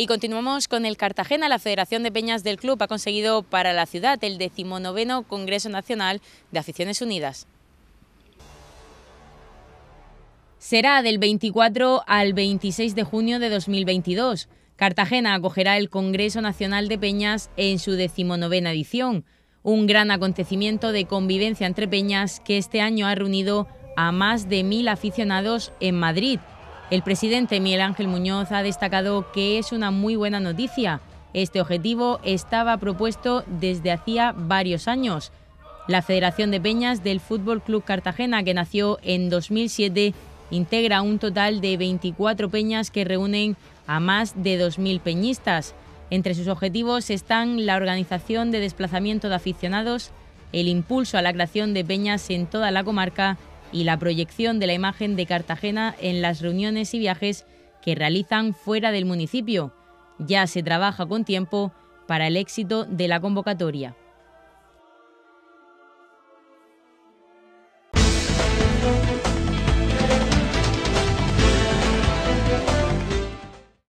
Y continuamos con el Cartagena. La Federación de Peñas del Club ha conseguido para la ciudad el decimonoveno Congreso Nacional de Aficiones Unidas. Será del 24 al 26 de junio de 2022. Cartagena acogerá el Congreso Nacional de Peñas en su decimonovena edición, un gran acontecimiento de convivencia entre peñas que este año ha reunido a más de mil aficionados en Madrid. El presidente Miguel Ángel Muñoz ha destacado que es una muy buena noticia. Este objetivo estaba propuesto desde hacía varios años. La Federación de Peñas del Fútbol Club Cartagena, que nació en 2007, integra un total de 24 peñas que reúnen a más de 2.000 peñistas. Entre sus objetivos están la organización de desplazamiento de aficionados, el impulso a la creación de peñas en toda la comarca y la proyección de la imagen de Cartagena en las reuniones y viajes que realizan fuera del municipio. Ya se trabaja con tiempo para el éxito de la convocatoria.